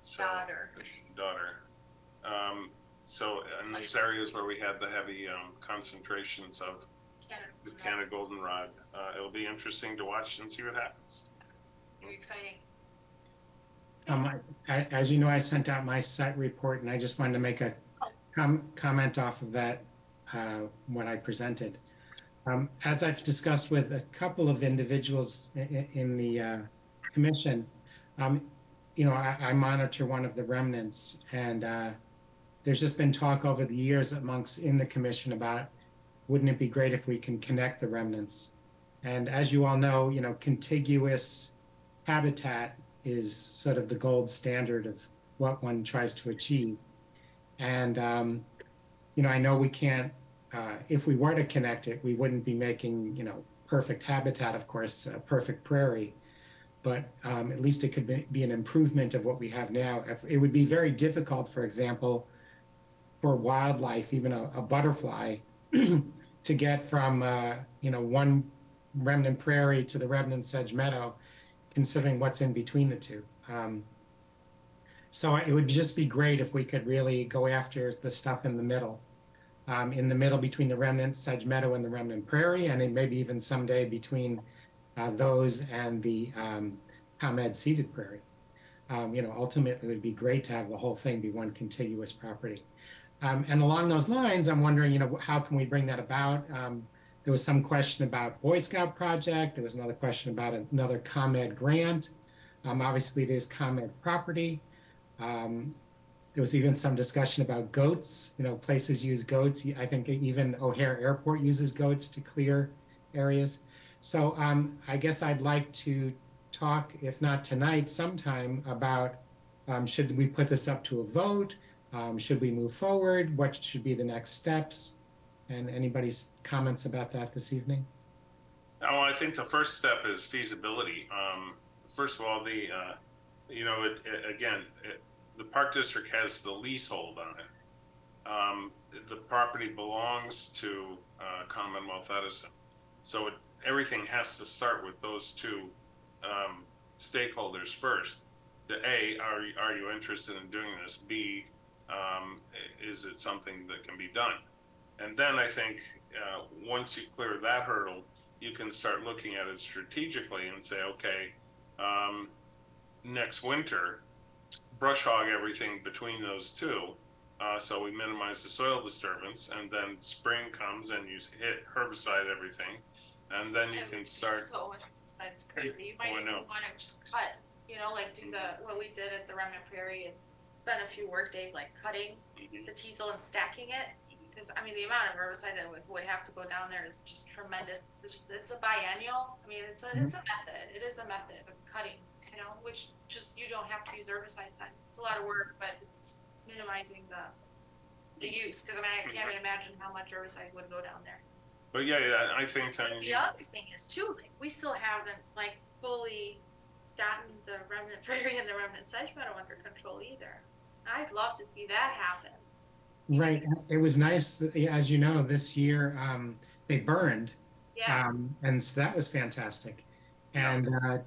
So, daughter. Daughter. Um, so in these areas where we had the heavy, um, concentrations of Canada. Canada goldenrod, uh, it'll be interesting to watch and see what happens. Very exciting. Um, I- as you know, I sent out my site report and I just wanted to make a com- comment off of that, uh, what I presented. Um, as I've discussed with a couple of individuals i- i- in the, uh, commission, um, you know, I, I monitor one of the remnants and, uh, there's just been talk over the years amongst in the commission about, wouldn't it be great if we can connect the remnants? And as you all know, you know, contiguous habitat is sort of the gold standard of what one tries to achieve. And, um, you know, I know we can't, uh, if we were to connect it, we wouldn't be making, you know, perfect habitat, of course, a perfect prairie. But um, at least it could be, be an improvement of what we have now. It would be very difficult, for example, for wildlife, even a, a butterfly, to get from, uh, you know, one remnant prairie to the remnant sedge meadow considering what's in between the two. Um, so it would just be great if we could really go after the stuff in the middle. um, in the middle between the remnant sedge meadow and the remnant prairie, and maybe even someday between uh, those and the um, ComEd seeded prairie. Um, you know, ultimately, it would be great to have the whole thing be one contiguous property. Um, and along those lines, I'm wondering, you know, how can we bring that about? Um, there was some question about Boy Scout project. There was another question about another ComEd grant. Um, obviously, it is ComEd property. Um, there was even some discussion about goats. You know, places use goats. I think even O'Hare Airport uses goats to clear areas. So um, I guess I'd like to talk, if not tonight, sometime about um, should we put this up to a vote? Um, should we move forward? What should be the next steps? And anybody's comments about that this evening? Oh, I think the first step is feasibility. Um, first of all, the, uh, you know, it, it, again, it, the park district has the leasehold on it. Um, the property belongs to uh, Commonwealth Edison, so everything has to start with those two um, stakeholders first. The A, are are you interested in doing this? B, um, is it something that can be done? And then I think uh, once you clear that hurdle, you can start looking at it strategically and say, okay, um, next winter, brush hog everything between those two. Uh, so we minimize the soil disturbance, and then spring comes and you hit herbicide everything, and then you can start. Go with crazy. You might Oh, want to just cut, you know, like do the, what we did at the Remnant Prairie is spend a few work days like cutting Mhm. the teasel and stacking it. Because, I mean, the amount of herbicide that would, would have to go down there is just tremendous. It's, it's a biennial. I mean, it's a, mm-hmm. it's a method. It is a method of cutting, you know, which just, you don't have to use herbicide then. It's a lot of work, but it's minimizing the, the use. Because, I mean, I can't mm-hmm. even imagine how much herbicide would go down there. But yeah, yeah, I think then The other thing is too, like, we still haven't like fully gotten the remnant prairie and the remnant sedge meadow under control either. I'd love to see that happen. Right. It was nice, that, as you know, this year um, they burned, Yeah, um, and so that was fantastic. And uh,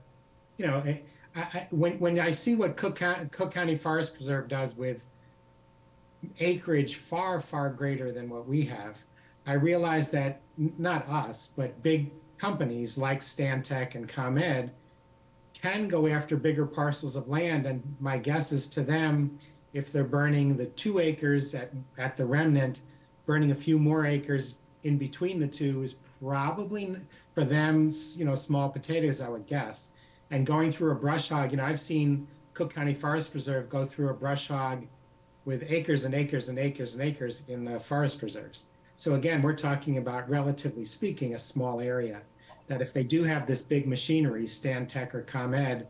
you know, I, I, when when I see what Cook County, Cook County Forest Preserve does with acreage far far greater than what we have, I realize that not us, but big companies like Stantec and ComEd can go after bigger parcels of land. And my guess is to them, if they're burning the two acres at, at the remnant, burning a few more acres in between the two is probably for them, you know, small potatoes, I would guess. And going through a brush hog, you know, I've seen Cook County Forest Preserve go through a brush hog with acres and acres and acres and acres in the forest preserves. So again, we're talking about, relatively speaking, a small area. That if they do have this big machinery, Stantec or ComEd,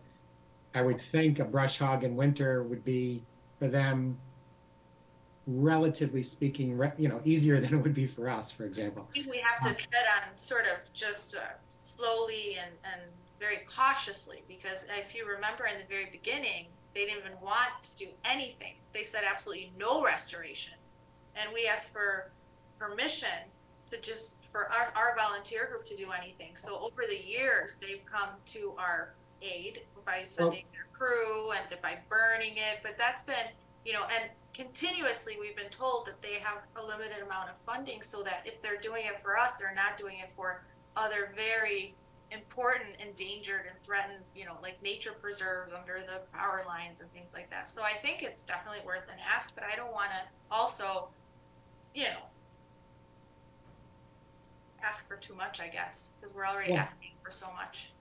I would think a brush hog in winter would be for them, relatively speaking, re- you know, easier than it would be for us, for example. We have to tread on sort of just uh, slowly and, and very cautiously because if you remember in the very beginning, they didn't even want to do anything. They said absolutely no restoration. And we asked for permission to just for our, our volunteer group to do anything. So over the years, they've come to our aid by sending their crew and by burning it. But that's been, you know, and continuously we've been told that they have a limited amount of funding so that if they're doing it for us, they're not doing it for other very important endangered and threatened, you know, like nature preserves under the power lines and things like that. So I think it's definitely worth an ask, but I don't want to also, you know, ask for too much, I guess, because we're already Yeah. asking for so much.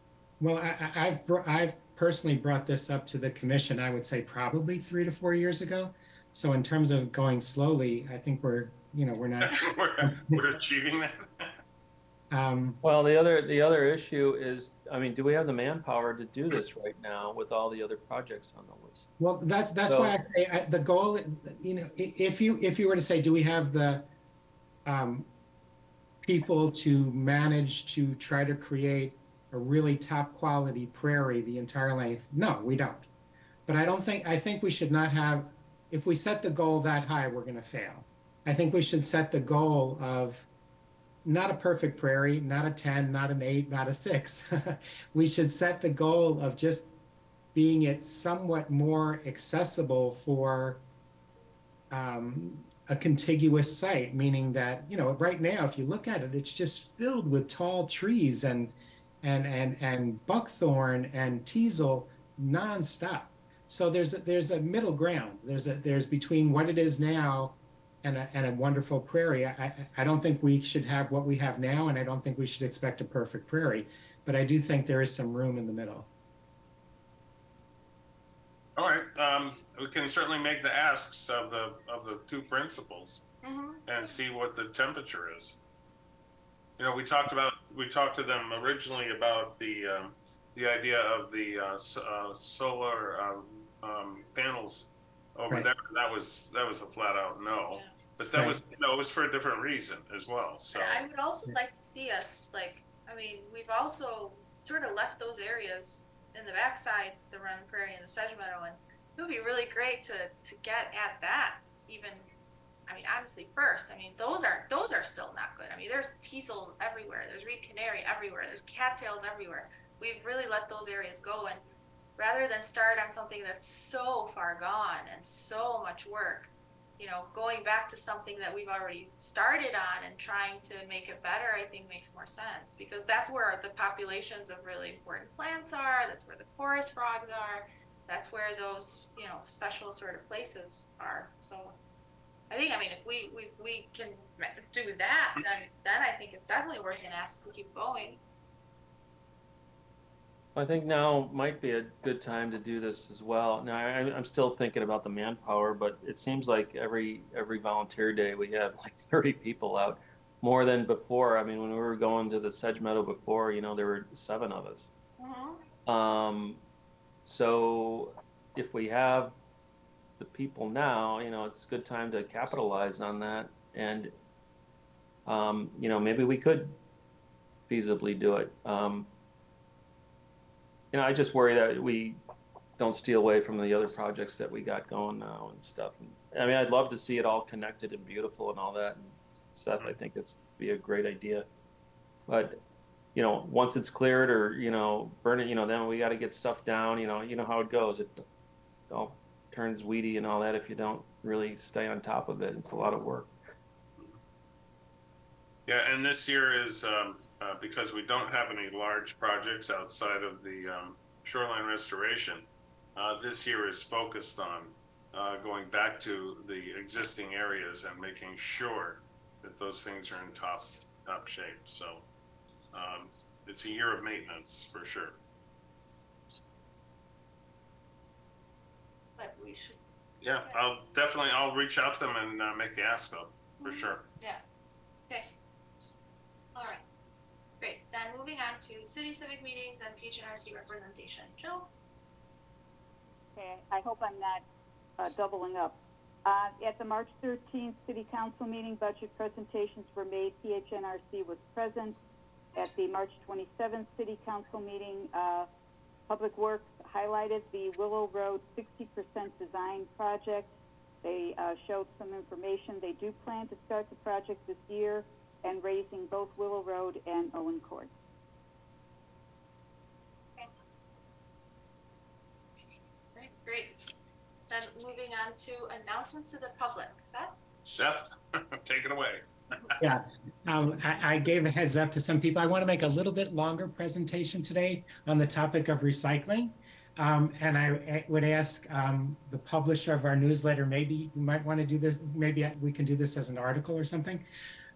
Well, I, I- I've, br- I've personally brought this up to the commission, I would say probably three to four years ago. So in terms of going slowly, I think we're, you know, we're not, we're, we're achieving that. um, Well, the other, the other issue is, I mean, do we have the manpower to do this right now with all the other projects on the list? Well, that's that's So- why I say I, the goal. You know, if you if you were to say, do we have the um, people to manage to try to create a really top quality prairie the entire length? No, we don't. But I don't think I think we should not have. If we set the goal that high, we're going to fail. I think we should set the goal of not a perfect prairie, not a 10, not an 8, not a 6. we should set the goal of just being it somewhat more accessible for um, a contiguous site, meaning that, you know, right now, if you look at it, it's just filled with tall trees and, and, and, and buckthorn and teasel nonstop. So there's a, there's a middle ground. There's a there's between what it is now and a, and a wonderful prairie. I, I I don't think we should have what we have now, and I don't think we should expect a perfect prairie. But I do think there is some room in the middle. All right, um, we can certainly make the asks of the, of the two principals hmm and see what the temperature is. You know, we talked about, we talked to them originally about the, um, the idea of the, uh, s- uh, solar, um, um, panels over Right. there. That was, that was a flat out no. Yeah. But that Right. was, you know, it was for a different reason as well, so. I would also like to see us, like, I mean, we've also sort of left those areas in the backside, the Run Prairie and the Sedge Meadow, and it would be really great to, to get at that even, I mean, honestly, first, I mean, those are, those are still not good. I mean, there's teasel everywhere, there's reed canary everywhere, there's cattails everywhere. We've really let those areas go and rather than start on something that's so far gone and so much work, you know, going back to something that we've already started on and trying to make it better, I think makes more sense because that's where the populations of really important plants are. That's where the forest frogs are. That's where those, you know, special sort of places are. So I think, I mean, if we, we, we can do that, then, then I think it's definitely worth an ask to keep going. I think now might be a good time to do this as well. Now, I, I'm still thinking about the manpower, but it seems like every every volunteer day we have like 30 people out, more than before. I mean, when we were going to the Sedge Meadow before, you know, there were seven of us. Um, so if we have the people now, you know, it's a good time to capitalize on that. And, um, you know, maybe we could feasibly do it. Um, you know, I just worry that we don't steal away from the other projects that we got going now and stuff. I mean, I'd love to see it all connected and beautiful and all that. And Seth, I think it's be a great idea. But you know, once it's cleared or you know, burn it, you know, then we got to get stuff down. You know, you know how it goes. It all turns weedy and all that if you don't really stay on top of it. It's a lot of work. Yeah, and this year is, um, uh, because we don't have any large projects outside of the, um, shoreline restoration, uh, this year is focused on, uh, going back to the existing areas and making sure that those things are in top, top shape, so, um, it's a year of maintenance for sure. But we should, Yeah, I'll definitely, I'll reach out to them and, uh, make the ask though, for sure. Yeah. Okay. All right. Great. Then moving on to city civic meetings and PHNRC representation. Jill? Okay, I hope I'm not uh, doubling up. Uh, At the March 13th City Council meeting, budget presentations were made. PHNRC was present. At the March 27th City Council meeting, uh, Public Works highlighted the Willow Road 60% design project. They uh, showed some information. They do plan to start the project this year and raising both Willow Road and Owen Court. Great. Great. Then moving on to announcements to the public. Seth? Seth, take it away. Yeah, um, I, I gave a heads up to some people. I want to make a little bit longer presentation today on the topic of recycling. Um, and I, I would ask um, the publisher of our newsletter, maybe you might want to do this, maybe we can do this as an article or something.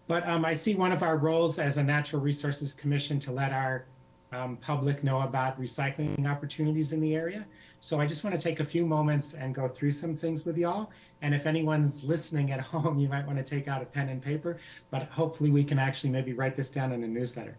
But um, I see one of our roles as a Natural Resources Commission to let our um, public know about recycling opportunities in the area. So I just want to take a few moments and go through some things with y'all. And if anyone's listening at home, you might want to take out a pen and paper, but hopefully we can actually maybe write this down in a newsletter.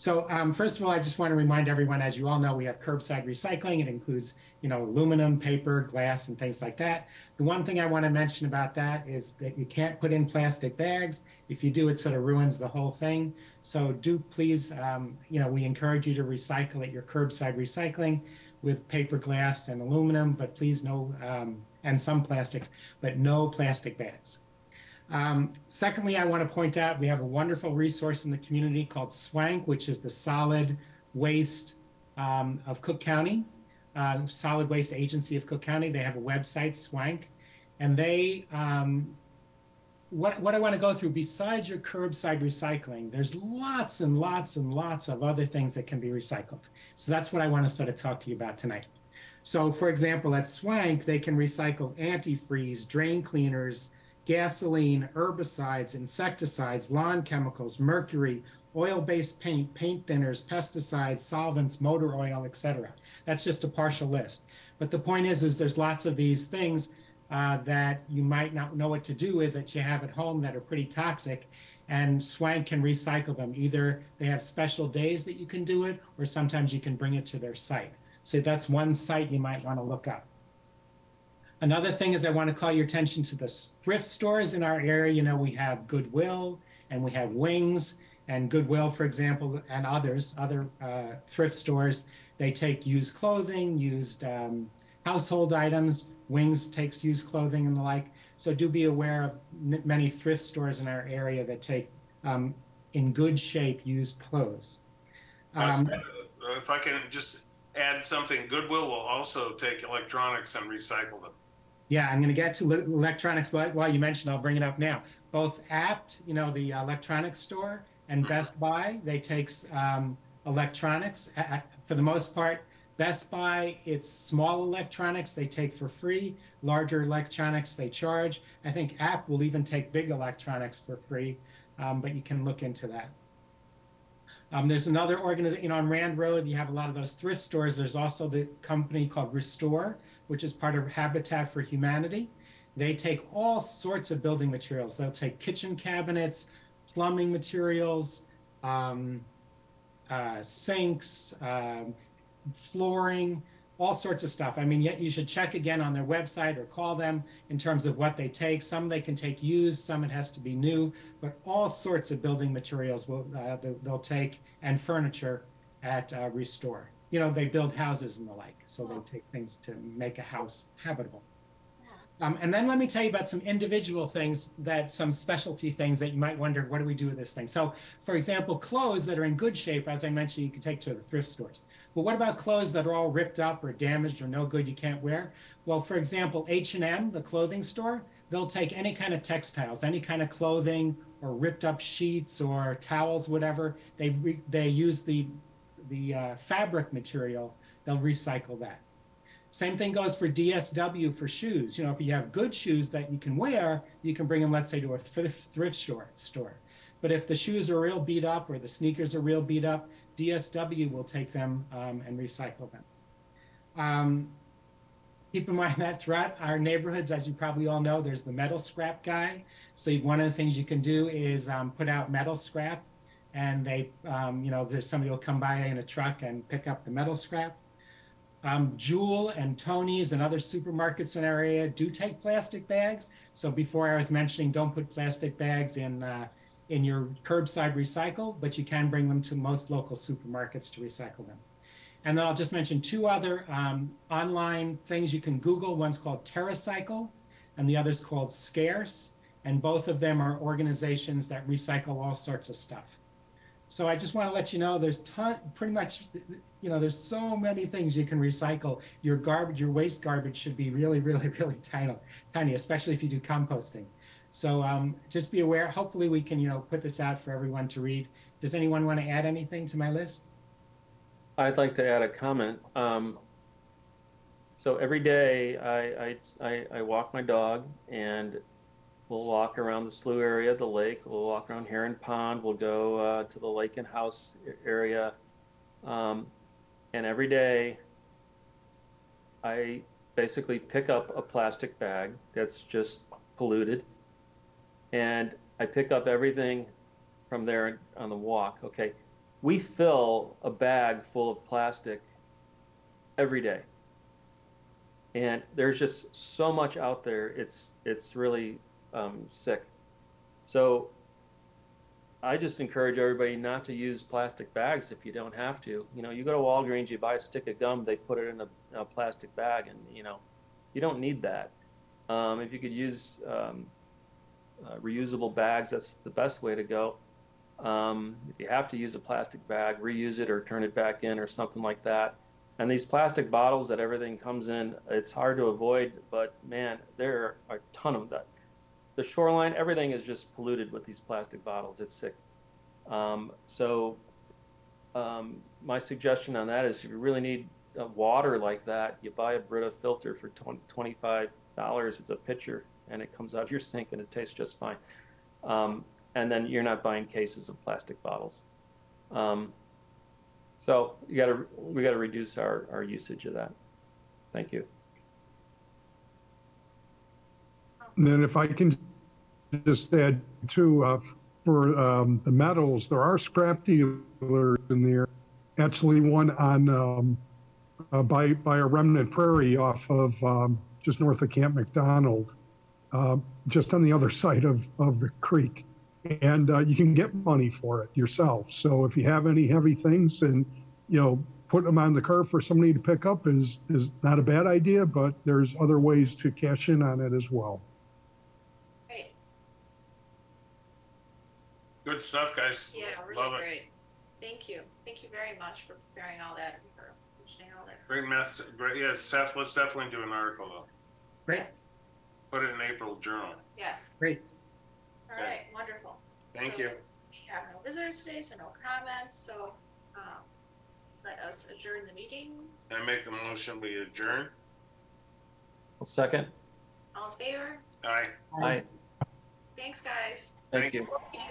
So um, first of all, I just want to remind everyone, as you all know, we have curbside recycling. It includes, you know, aluminum, paper, glass, and things like that. The one thing I want to mention about that is that you can't put in plastic bags. If you do, it sort of ruins the whole thing. So do please, um, you know, we encourage you to recycle at your curbside recycling with paper, glass, and aluminum, but please no, um, and some plastics, but no plastic bags. Um, secondly, I want to point out we have a wonderful resource in the community called SWANCC, which is the Solid Waste um, of Cook County, uh, Solid Waste Agency of Cook County. They have a website, SWANCC, and they um, what, what I want to go through, besides your curbside recycling, there's lots and lots and lots of other things that can be recycled. So that's what I want to sort of talk to you about tonight. So, for example, at SWANCC, they can recycle antifreeze, drain cleaners, gasoline, herbicides, insecticides, lawn chemicals, mercury, oil-based paint, paint thinners, pesticides, solvents, motor oil, etc. That's just a partial list. But the point is, is there's lots of these things uh, that you might not know what to do with that you have at home that are pretty toxic. And SWANCC can recycle them. Either they have special days that you can do it, or sometimes you can bring it to their site. So that's one site you might want to look up. Another thing is I want to call your attention to the thrift stores in our area. You know, we have Goodwill and we have Wings and Goodwill, for example, and others, other uh, thrift stores. They take used clothing, used um, household items. Wings takes used clothing and the like. So do be aware of many thrift stores in our area that take um, in good shape used clothes. Um, Uh, If I can just add something, Goodwill will also take electronics and recycle them. Yeah, I'm going to get to electronics, but while you mentioned, I'll bring it up now. Both Abt, you know, the electronics store, and Best Buy, they take um, electronics. A- For the most part, Best Buy, it's small electronics they take for free. Larger electronics they charge. I think Abt will even take big electronics for free, um, but you can look into that. Um, there's another organization, you know, on Rand Road, you have a lot of those thrift stores. There's also the company called Restore, which is part of Habitat for Humanity. They take all sorts of building materials. They'll take kitchen cabinets, plumbing materials, um, uh, sinks, um, flooring, all sorts of stuff. I mean, yet you should check again on their website or call them in terms of what they take. Some they can take used, some it has to be new, but all sorts of building materials will uh, they'll, they'll take and furniture at uh, Restore. You know, they build houses and the like, so they take things to make a house habitable. Um, and then let me tell you about some individual things that some specialty things that you might wonder, what do we do with this thing? So, for example, clothes that are in good shape, as I mentioned, you can take to the thrift stores. But what about clothes that are all ripped up or damaged or no good you can't wear? Well, for example, H&M, the clothing store, they'll take any kind of textiles, any kind of clothing or ripped up sheets or towels, whatever. They they use the the uh, fabric material. They'll recycle that. Same thing goes for DSW for shoes. You know, if you have good shoes that you can wear, you can bring them, let's say, to a thrift, thrift store. But if the shoes are real beat up or the sneakers are real beat up, DSW will take them um, and recycle them. Um, keep in mind that throughout our neighborhoods, as you probably all know, there's the metal scrap guy. So one of the things you can do is um, put out metal scrap, and they, um, you know, there's somebody will come by in a truck and pick up the metal scrap. Um, Jewel and Tony's and other supermarkets in our area do take plastic bags. So before I was mentioning, don't put plastic bags in uh, in your curbside recycle, but you can bring them to most local supermarkets to recycle them. And then I'll just mention two other um, online things you can Google. One's called TerraCycle, and the other's called Scarce. And both of them are organizations that recycle all sorts of stuff. So I just want to let you know there's ton, pretty much, you know, there's so many things you can recycle. Your garbage, your waste garbage should be really, really, really tiny, tiny, especially if you do composting. So um, just be aware. Hopefully, we can, you know, put this out for everyone to read. Does anyone want to add anything to my list? I'd like to add a comment. Um, so every day I, I, I, I walk my dog and we'll walk around the slough area, the lake. We'll walk around Heron Pond. We'll go uh, to the lake and house area. Um, and every day I basically pick up a plastic bag that's just polluted and I pick up everything from there on the walk. Okay? We fill a bag full of plastic every day. And there's just so much out there it's it's really um, sick. So i just encourage everybody not to use plastic bags if you don't have to. You know you go to walgreens you buy a stick of gum they put it in a, a plastic bag and you know you don't need that. Um, if you could use um, uh, reusable bags that's the best way to go um, if you have to use a plastic bag, reuse it or turn it back in or something like that. And these plastic bottles that everything comes in, it's hard to avoid, but man, there are a ton of that. the shoreline, everything is just polluted with these plastic bottles. It's sick. Um, so, um, my suggestion on that is if you really need uh, water like that, you buy a Brita filter for 20, $25. It's a pitcher and it comes out of your sink and it tastes just fine. Um, and then you're not buying cases of plastic bottles. Um, so you got to we got to reduce our, our usage of that. Thank you. And then if I can just add too, uh, for, um, the metals, there are scrap dealers in there. Actually, one on, um, uh, by, by a remnant prairie off of, um, just north of Camp McDonald, uh, just on the other side of, of the creek. And, uh, you can get money for it yourself. So if you have any heavy things and, you know, putting them on the curb for somebody to pick up is, is not a bad idea, but there's other ways to cash in on it as well. Great. Good stuff, guys. Yeah, Love really it. great. Thank you. Thank you very much for preparing all that and for mentioning all that. Great mess. Great. Yeah, Seth, let's definitely do an article though. Great put it in April journal. Yes. Great. All Okay. right, wonderful. Thank So- you. We have no visitors today, so no comments, so, um, let us adjourn the meeting. I make the motion, we adjourn. second. All in favor? Aye. Aye. Thanks, guys. Thank you. Thank you.